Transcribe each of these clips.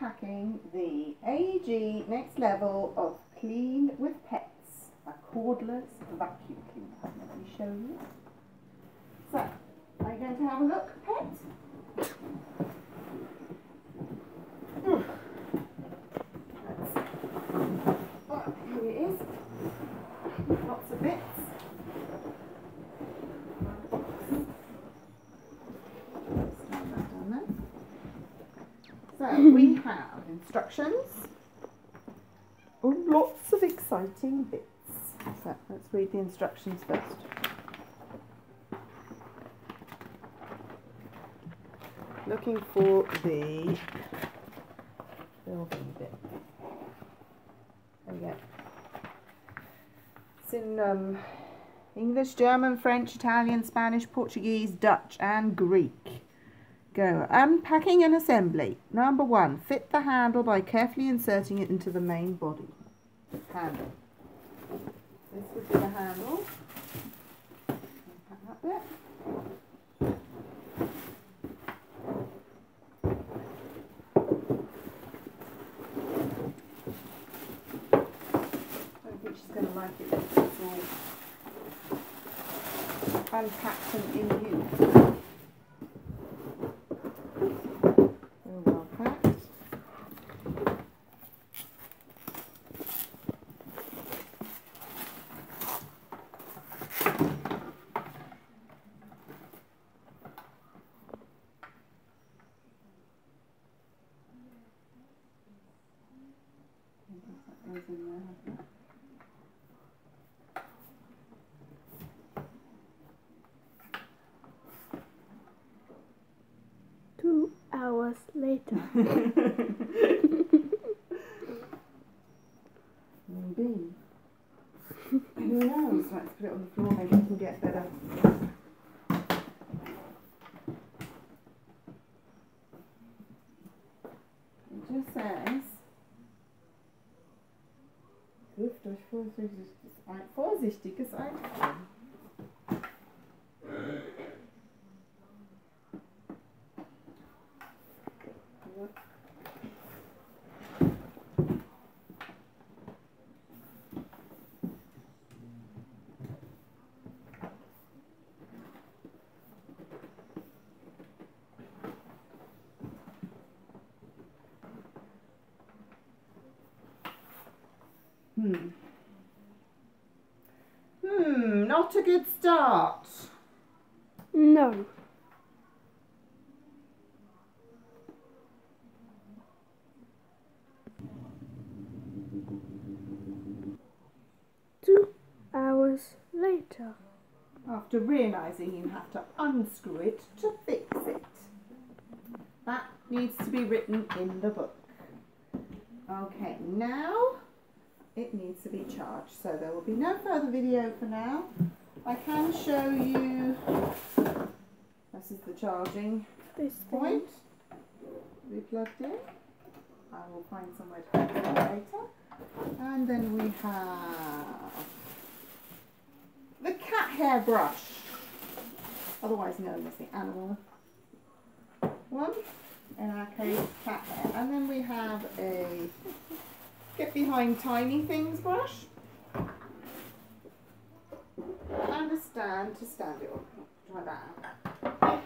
unpacking the AEG next level of Clean with Pets, a cordless vacuum cleaner. Let me show you. So, are you going to have a look, pet? Oh, here it is. Lots of bits. Stand that down there. So we have instructions. Oh, lots of exciting bits. So let's read the instructions first. Looking for the building bit. There we go. It's in um, English, German, French, Italian, Spanish, Portuguese, Dutch, and Greek. Go. Unpacking and assembly. Number one, fit the handle by carefully inserting it into the main body. Handle. This would be the handle. Unpack that bit. I don't think she's going to like it it's all unpacked and in use. That in there. Two hours later. Maybe. Who knows? Let's put it on the floor, maybe Wirft euch vorsichtiges, ein. Hmm. Hmm, not a good start. No. Two hours later. After realising you have to unscrew it to fix it. That needs to be written in the book. Okay, now it needs to be charged. So there will be no further video for now. I can show you, this is the charging This point we plugged in. I will find somewhere to put it later. And then we have the cat hair brush, otherwise known as the animal one. In our case, cat hair. And then we have a get behind tiny things brush. And a stand to stand it on. Try that out.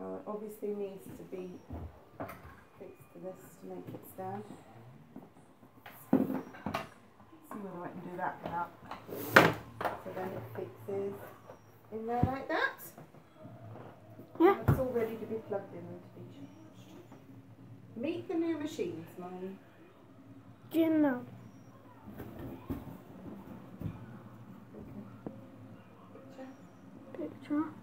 Uh, it obviously needs to be fixed to this to make it stand. See whether I can do that now. So then it fixes in there like that. Yeah. And it's all ready to be plugged in and to be charged. Meet the new machines, Mine. Genau. Picture. Picture.